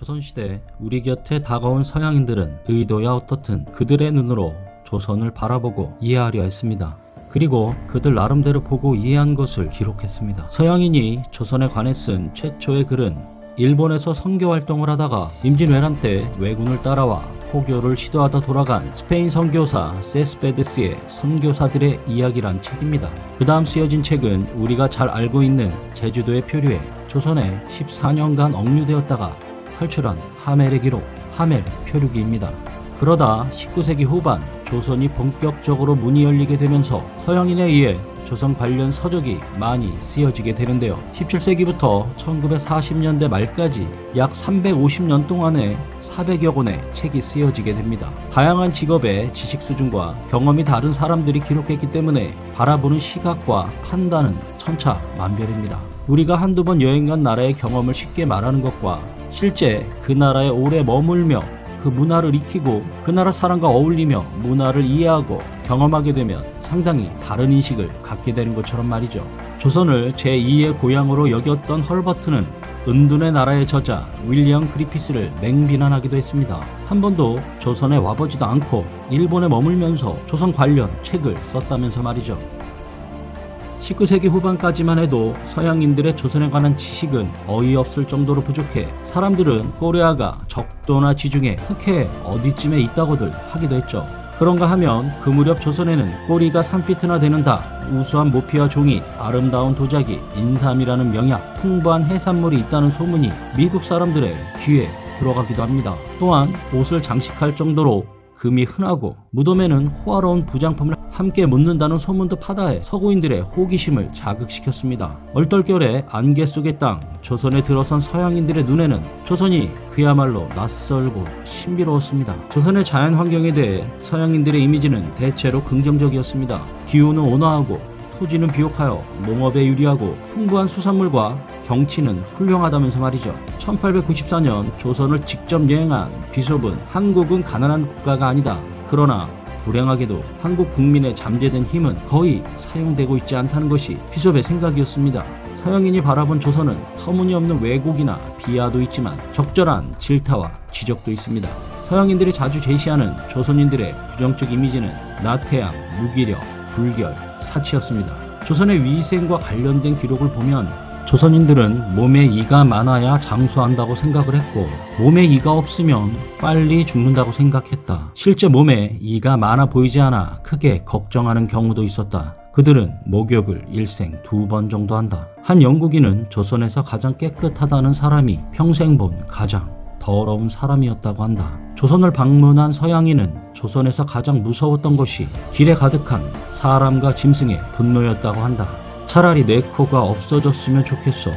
조선시대 우리 곁에 다가온 서양인들은 의도야 어떻든 그들의 눈으로 조선을 바라보고 이해하려 했습니다. 그리고 그들 나름대로 보고 이해한 것을 기록했습니다. 서양인이 조선에 관해 쓴 최초의 글은 일본에서 선교 활동을 하다가 임진왜란 때 왜군을 따라와 포교를 시도하다 돌아간 스페인 선교사 세스페데스의 선교사들의 이야기란 책입니다. 그 다음 쓰여진 책은 우리가 잘 알고 있는 제주도의 표류에 조선에 14년간 억류되었다가 탈출한 하멜의 기록, 하멜 표류기입니다. 그러다 19세기 후반 조선이 본격적으로 문이 열리게 되면서 서양인에 의해 조선 관련 서적이 많이 쓰여지게 되는데요. 17세기부터 1940년대 말까지 약 350년 동안에 400여 권의 책이 쓰여지게 됩니다. 다양한 직업의 지식 수준과 경험이 다른 사람들이 기록했기 때문에 바라보는 시각과 판단은 천차만별입니다. 우리가 한두 번 여행 간 나라의 경험을 쉽게 말하는 것과 실제 그 나라에 오래 머물며 그 문화를 익히고 그 나라 사람과 어울리며 문화를 이해하고 경험하게 되면 상당히 다른 인식을 갖게 되는 것처럼 말이죠. 조선을 제2의 고향으로 여겼던 헐버트는 은둔의 나라의 저자 윌리엄 그리피스를 맹비난하기도 했습니다. 한 번도 조선에 와보지도 않고 일본에 머물면서 조선 관련 책을 썼다면서 말이죠. 19세기 후반까지만 해도 서양인들의 조선에 관한 지식은 어이없을 정도로 부족해 사람들은 꼬레아가 적도나 지중해, 흑해 어디쯤에 있다고들 하기도 했죠. 그런가 하면 그 무렵 조선에는 꼬리가 3피트나 되는 다, 우수한 모피와 종이, 아름다운 도자기, 인삼이라는 명약, 풍부한 해산물이 있다는 소문이 미국 사람들의 귀에 들어가기도 합니다. 또한 옷을 장식할 정도로 금이 흔하고 무덤에는 호화로운 부장품을 함께 묻는다는 소문도 파다해 서구인들의 호기심을 자극시켰습니다. 얼떨결에 안개 속의 땅 조선에 들어선 서양인들의 눈에는 조선이 그야말로 낯설고 신비로웠습니다. 조선의 자연 환경에 대해 서양인들의 이미지는 대체로 긍정적이었습니다. 기후는 온화하고 토지는 비옥하여 농업에 유리하고 풍부한 수산물과 경치는 훌륭하다면서 말이죠. 1894년 조선을 직접 여행한 비숍은 한국은 가난한 국가가 아니다. 그러나 불행하게도 한국 국민의 잠재된 힘은 거의 사용되고 있지 않다는 것이 비숍의 생각이었습니다. 서양인이 바라본 조선은 터무니없는 왜곡이나 비하도 있지만 적절한 질타와 지적도 있습니다. 서양인들이 자주 제시하는 조선인들의 부정적 이미지는 나태함, 무기력, 불결, 사치였습니다. 조선의 위생과 관련된 기록을 보면 조선인들은 몸에 이가 많아야 장수한다고 생각을 했고 몸에 이가 없으면 빨리 죽는다고 생각했다. 실제 몸에 이가 많아 보이지 않아 크게 걱정하는 경우도 있었다. 그들은 목욕을 일생 두 번 정도 한다. 한 영국인은 조선에서 가장 깨끗하다는 사람이 평생 본 가장 더러운 사람이었다고 한다. 조선을 방문한 서양인은 조선에서 가장 무서웠던 것이 길에 가득한 사람과 짐승의 분노였다고 한다. 차라리 내 코가 없어졌으면 좋겠어.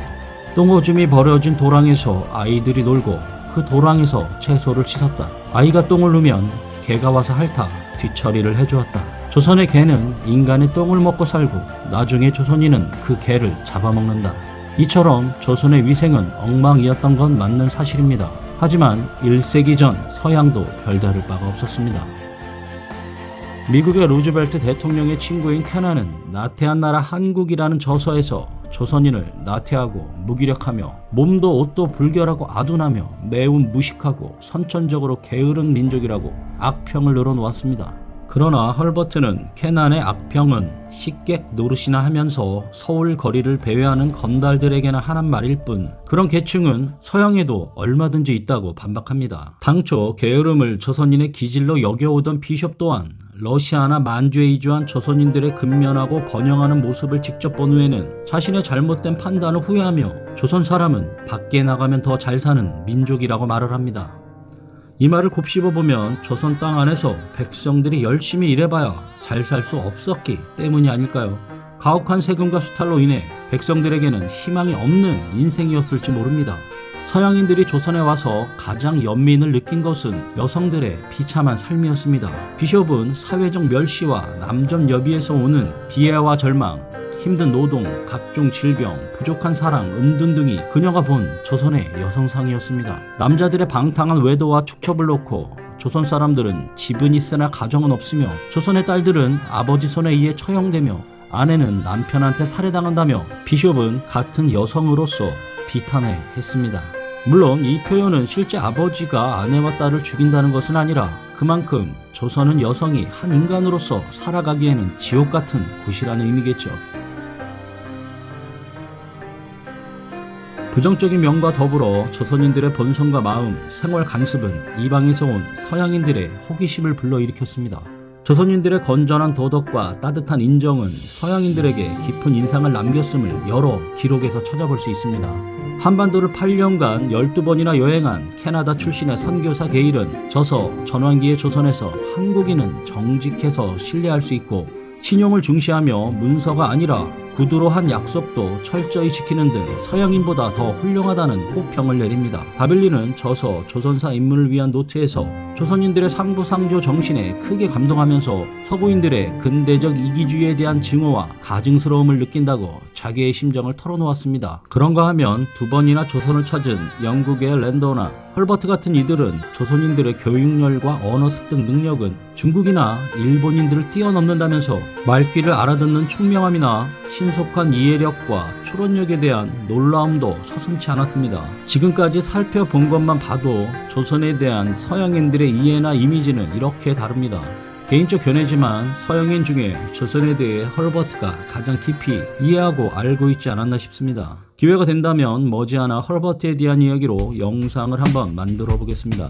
똥오줌이 버려진 도랑에서 아이들이 놀고 그 도랑에서 채소를 씻었다. 아이가 똥을 누면 개가 와서 핥아 뒤처리를 해주었다. 조선의 개는 인간의 똥을 먹고 살고 나중에 조선인은 그 개를 잡아먹는다. 이처럼 조선의 위생은 엉망이었던 건 맞는 사실입니다. 하지만 1세기 전 서양도 별다를 바가 없었습니다. 미국의 루즈벨트 대통령의 친구인 캐난은 나태한 나라 한국이라는 저서에서 조선인을 나태하고 무기력하며 몸도 옷도 불결하고 아둔하며 매우 무식하고 선천적으로 게으른 민족이라고 악평을 늘어놓았습니다. 그러나 헐버트는 캐난의 악평은 식객 노릇이나 하면서 서울 거리를 배회하는 건달들에게나 하는 말일 뿐 그런 계층은 서양에도 얼마든지 있다고 반박합니다. 당초 게으름을 조선인의 기질로 여겨오던 비숍 또한 러시아나 만주에 이주한 조선인들의 근면하고 번영하는 모습을 직접 본 후에는 자신의 잘못된 판단을 후회하며 조선 사람은 밖에 나가면 더 잘 사는 민족이라고 말을 합니다. 이 말을 곱씹어 보면 조선 땅 안에서 백성들이 열심히 일해봐야 잘 살 수 없었기 때문이 아닐까요? 가혹한 세금과 수탈로 인해 백성들에게는 희망이 없는 인생이었을지 모릅니다. 서양인들이 조선에 와서 가장 연민을 느낀 것은 여성들의 비참한 삶이었습니다. 비숍은 사회적 멸시와 남존 여비에서 오는 비애와 절망, 힘든 노동, 각종 질병, 부족한 사랑, 은둔 등이 그녀가 본 조선의 여성상이었습니다. 남자들의 방탕한 외도와 축첩을 놓고 조선 사람들은 집은 있으나 가정은 없으며 조선의 딸들은 아버지 손에 의해 처형되며 아내는 남편한테 살해당한다며 비숍은 같은 여성으로서 비탄해 했습니다. 물론 이 표현은 실제 아버지가 아내와 딸을 죽인다는 것은 아니라 그만큼 조선은 여성이 한 인간으로서 살아가기에는 지옥 같은 곳이라는 의미겠죠. 부정적인 면과 더불어 조선인들의 본성과 마음, 생활 간습은 이방에서 온 서양인들의 호기심을 불러일으켰습니다. 조선인들의 건전한 도덕과 따뜻한 인정은 서양인들에게 깊은 인상을 남겼음을 여러 기록에서 찾아볼 수 있습니다. 한반도를 8년간 12번이나 여행한 캐나다 출신의 선교사 게일은 저서 전환기의 조선에서 한국인은 정직해서 신뢰할 수 있고 신용을 중시하며 문서가 아니라 구두로 한 약속도 철저히 지키는 등 서양인보다 더 훌륭하다는 호평을 내립니다. 다빌리는 저서 조선사 입문을 위한 노트에서 조선인들의 상부상조 정신에 크게 감동하면서 서구인들의 근대적 이기주의에 대한 증오와 가증스러움을 느낀다고 자기의 심정을 털어놓았습니다. 그런가 하면 두 번이나 조선을 찾은 영국의 랜더나 헐버트 같은 이들은 조선인들의 교육열과 언어 습득 능력은 중국이나 일본인들을 뛰어넘는다면서 말귀를 알아듣는 총명함이나 신속한 이해력과 추론력에 대한 놀라움도 서슴치 않았습니다. 지금까지 살펴본 것만 봐도 조선에 대한 서양인들의 이해나 이미지는 이렇게 다릅니다. 개인적 견해지만 서양인 중에 조선에 대해 헐버트가 가장 깊이 이해하고 알고 있지 않았나 싶습니다. 기회가 된다면 머지않아 헐버트에 대한 이야기로 영상을 한번 만들어 보겠습니다.